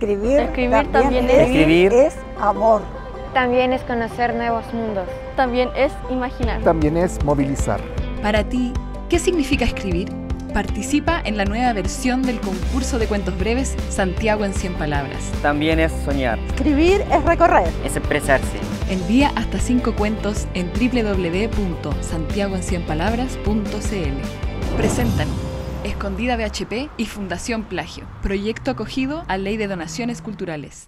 Escribir, Escribir también, también es, Escribir. es amor. También es conocer nuevos mundos. También es imaginar. También es movilizar. Para ti, ¿qué significa escribir? Participa en la nueva versión del concurso de cuentos breves Santiago en 100 palabras. También es soñar, Escribir es recorrer. es expresarse. Envía hasta 5 cuentos en www.santiagoencienpalabras.cl. Presentan Escondida BHP y Fundación Plagio, proyecto acogido a Ley de Donaciones Culturales.